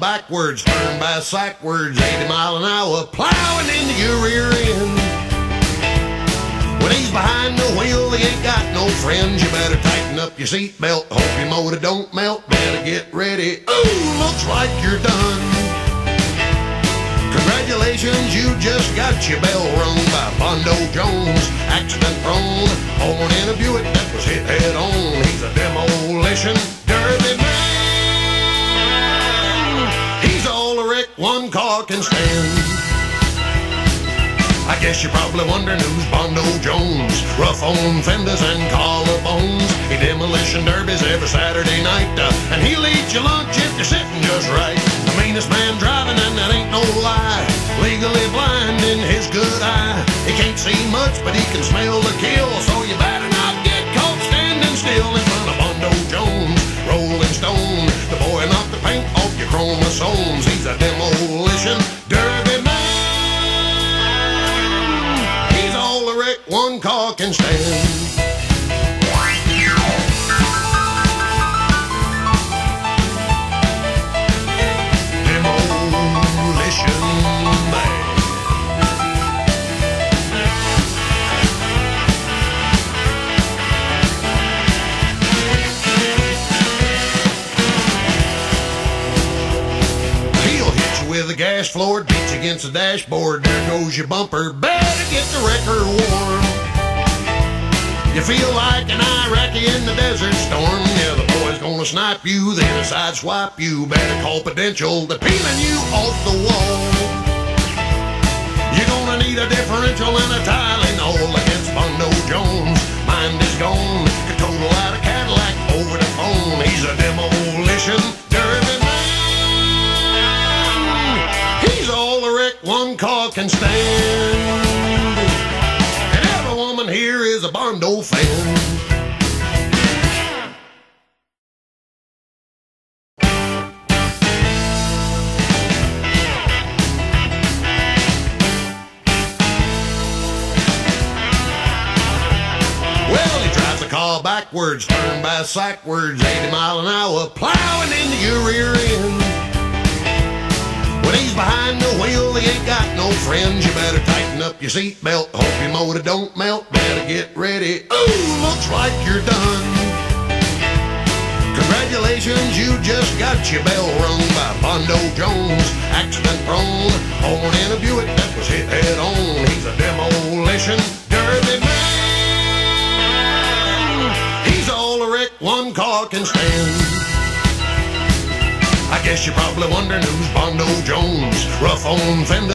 backwards, turn by sackwards, 80 mile an hour, plowing into your rear end. When he's behind the wheel, he ain't got no friends. You better tighten up your seatbelt, hope your motor don't melt. Better get ready. Ooh, looks like you're done. Congratulations, you just got your bell rung by Bondo Jones. Accident prone, born in a Buick that was hit head on. He's a demolition one car can stand. I guess you're probably wondering who's Bondo Jones. Rough on fenders and collarbones. He demolition derbies every Saturday night. Uh, and he'll eat your lunch if you're sitting just right. The meanest man driving, and that ain't no lie. Legally blind in his good eye. He can't see much, but he can smell the kill. Demolition derby man. He's all the wreck one car can stand. With floor, beat you against the dashboard. There goes your bumper. Better get the wrecker warm. You feel like an Iraqi in the desert storm. Yeah, the boy's gonna snipe you, then a side swipe you. Better call potential. They're peeling you off the wall. You're gonna need a differential wreck one car can stand. And every woman here is a Bondo fan. Backwards, turn by sackwards, 80 mile an hour, plowing into your rear end. When he's behind the wheel, he ain't got no friends. You better tighten up your seatbelt, hope your motor don't melt. Better get ready. Ooh, looks like you're done. Congratulations, you just got your bell rung by Bondo Jones. Accident prone, born in a Buick that was hit head on. He's a demolition derby man. He's all a wreck one car can stand. I guess you're probably wondering who's Bondo Jones. Rough on fender.